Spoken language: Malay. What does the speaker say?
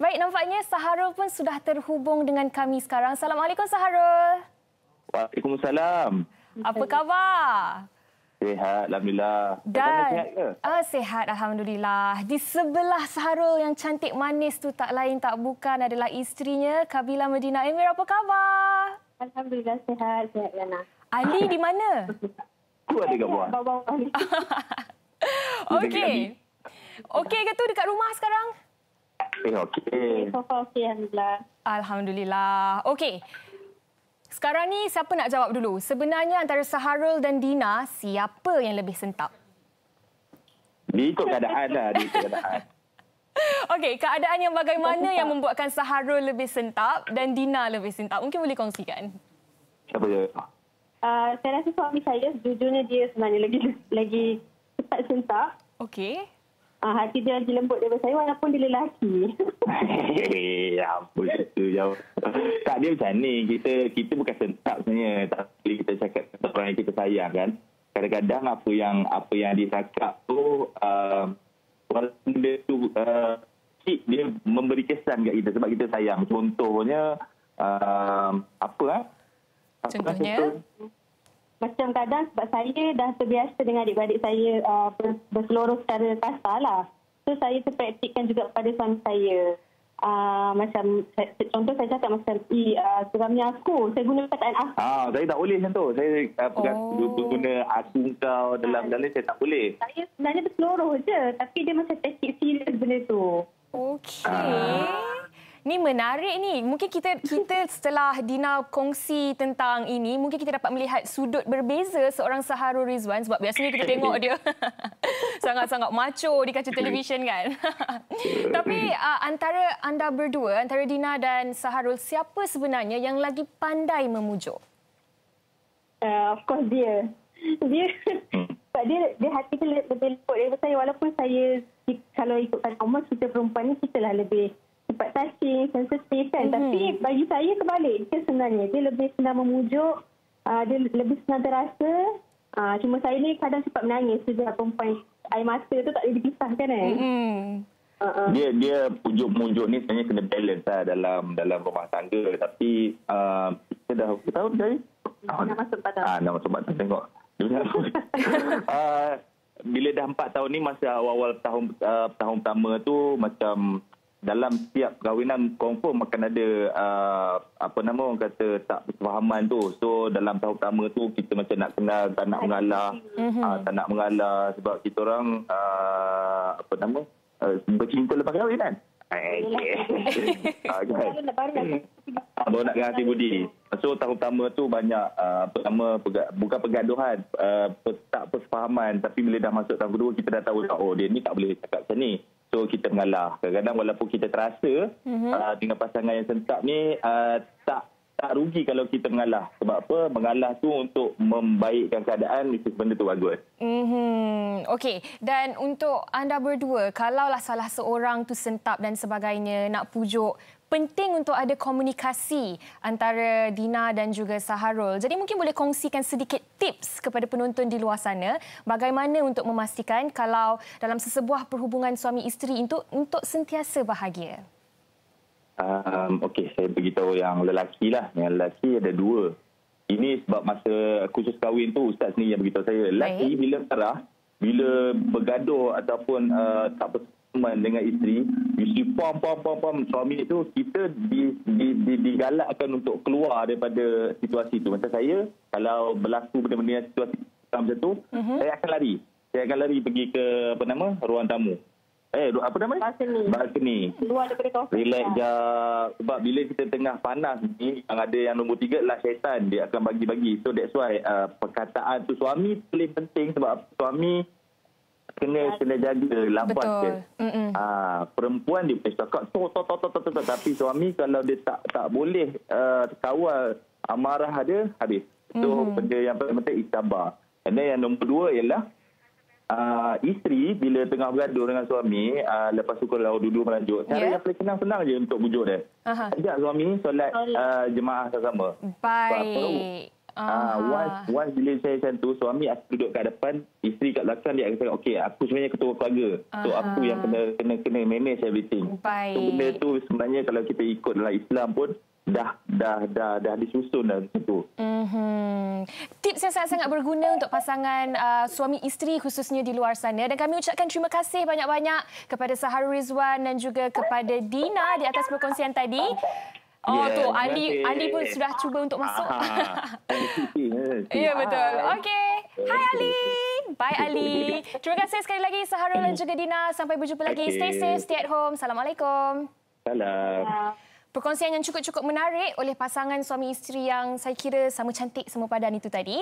Baik, nampaknya Saharul pun sudah terhubung dengan kami sekarang. Assalamualaikum Saharul. Waalaikumsalam. Apa khabar? Sehat, Alhamdulillah. Dan, sehat ke? Uh, sehat, Alhamdulillah. Di sebelah Saharul yang cantik manis tu tak lain tak bukan adalah isterinya, Kabila Medina Emir. Apa khabar? Alhamdulillah, sehat. Sehat, Yana. Ali di mana? Aku ada kat bawah. Bawah-bawah ni. Okey. Okey ke tu dekat rumah sekarang? Okey. So far, okey, Alhamdulillah. Alhamdulillah. Okey. Sekarang ni siapa nak jawab dulu? Sebenarnya antara Saharul dan Dina, siapa yang lebih sentap? Dia ikut keadaan lah. Dia ikut keadaan. Okey, keadaan yang bagaimana yang membuatkan Saharul lebih sentap dan Dina lebih sentap? Mungkin boleh kongsikan. Siapa dia? Uh, saya rasa suami saya, sejujurnya dia sebenarnya lagi lagi cepat sentak. Okey. Uh, hati dia lagi lembut daripada saya walaupun dia lelaki. ya ampun itu jauh. Tak dia macam ni. Kita kita bukan sentak sebenarnya. Tapi kita cakap kepada orang yang kita sayang kan. Kadang-kadang apa yang apa yang dia cakap tu uh, walaupun dia tu uh, dia memberi kesan kat kita sebab kita sayang. Contohnya uh, apa ah? Apa Contohnya? contoh? Macam kadang sebab saya dah terbiasa dengan adik-beradik saya uh, berseluruh secara kasar lah. So saya terpraktikkan juga kepada suami saya. Uh, macam contoh saya cakap macam i uh, aku saya guna perkataan aku Ah, saya tak boleh macam tu. Saya uh, pegang, Oh. guna aku kau dalam dalam ni saya tak boleh. saya sebenarnya berseluruh je tapi dia macam take it serious benda tu Okey. Ni menarik ni. Mungkin kita kita setelah Dina kongsi tentang ini, mungkin kita dapat melihat sudut berbeza seorang Saharul Rizwan sebab biasanya kita tengok dia sangat-sangat macho di kaca televisyen kan. Tapi uh, antara anda berdua, antara Dina dan Saharul, siapa sebenarnya yang lagi pandai memujuk? uh, of course dia dia sebab dia dia hati dia lebih lembut daripada saya walaupun saya kalau ikutkan normal kita perempuan ni kita lah lebih cepat touching, sensitif kan. Mm-hmm. Tapi bagi saya kebalik. Dia sebenarnya. Dia lebih senang memujuk. Uh, dia lebih senang terasa. Uh, cuma saya ni kadang cepat menangis. Sejak perempuan air mata tu tak boleh dipisahkan kan. Hmm. Uh-uh. Dia dia pujuk-mujuk ni sebenarnya kena balance lah dalam dalam rumah tangga. Tapi uh, kita dah berapa tahun dari? Nak masuk empat tahun. Ah, masuk empat tahun tengok. Uh, bila dah empat tahun ni masa awal-awal tahun uh, tahun pertama tu macam dalam setiap perkahwinan confirm akan ada uh, apa nama orang kata tak persefahaman tu. So dalam tahun pertama tu kita macam nak kenal, tak nak mengalah, mm-hmm. uh, tak nak mengalah sebab kita orang uh, apa nama uh, bercinta lepas kahwin kan. Okay. Ah, Ah, Baru nak ganti budi. So tahun pertama tu banyak uh, pertama pega, bukan pergaduhan, uh, tak persefahaman tapi bila dah masuk tahun kedua kita dah tahu oh dia ni tak boleh cakap macam ni. So kita mengalah. Kadang-kadang walaupun kita terasa mm-hmm. uh, dengan pasangan yang sentap ni uh, tak tak rugi kalau kita mengalah. Sebab apa? Mengalah tu untuk membaikkan keadaan itu benda tu bagus. Mm-hmm. Okey, dan untuk anda berdua, kalaulah salah seorang tu sentap dan sebagainya nak pujuk, penting untuk ada komunikasi antara Dina dan juga Saharul. Jadi mungkin boleh kongsikan sedikit tips kepada penonton di luar sana bagaimana untuk memastikan kalau dalam sesebuah perhubungan suami isteri itu untuk sentiasa bahagia. Um, Okey, saya beritahu yang lelaki lah. Yang lelaki ada dua. Ini sebab masa khusus kahwin tu Ustaz sendiri yang beritahu saya. Lelaki Baik. bila marah, bila bergaduh ataupun uh, tak berseman dengan isteri, isteri pom pom pom pom suami itu kita di, di, di, digalakkan untuk keluar daripada situasi itu. Macam saya, kalau berlaku benda-benda yang situasi macam tu, uh-huh. saya akan lari. Saya akan lari pergi ke apa nama ruang tamu. Eh, apa nama? Balcony. Balcony. Luar daripada kawasan. Relax je. Sebab bila kita tengah panas ni, yang ada yang nombor tiga adalah syaitan. Dia akan bagi-bagi. So that's why uh, perkataan tu suami paling penting sebab suami kena kena jaga Betul. dia. Ah, perempuan dia boleh cakap to to to to to, to, to. tapi suami kalau dia tak tak boleh uh, kawal amarah dia habis. So mm-hmm. benda yang paling penting istabar. And then yang nombor dua ialah uh, isteri bila tengah bergaduh dengan suami uh, lepas tu kalau duduk merajuk cara Ya. yang paling senang-senang je untuk bujuk dia Aha. ajak suami solat uh, jemaah sama-sama Baik. Ah, once, once bila saya macam tu, suami aku duduk kat depan, isteri kat belakang dia akan cakap, okay, aku sebenarnya ketua keluarga. So, Aha. aku yang kena kena kena manage everything. Baik. So, benda tu sebenarnya kalau kita ikut dalam Islam pun, dah dah dah dah disusun dah situ. Mm-hmm. Tips yang sangat-sangat berguna untuk pasangan uh, suami isteri khususnya di luar sana dan kami ucapkan terima kasih banyak-banyak kepada Saharul Rizwan dan juga kepada Dina di atas perkongsian tadi. Oh Ya, tu Ali. Ali pun sudah cuba untuk masuk. Ah, Ya betul. Hai. Okey. Hai Ali. Bye Ali. Terima kasih sekali lagi Saharul dan juga Dina. Sampai berjumpa lagi. Okey. Stay safe, stay at home. Assalamualaikum. Salam. Ah, Perkongsian yang cukup-cukup menarik oleh pasangan suami isteri yang saya kira sama cantik, sama padan itu tadi.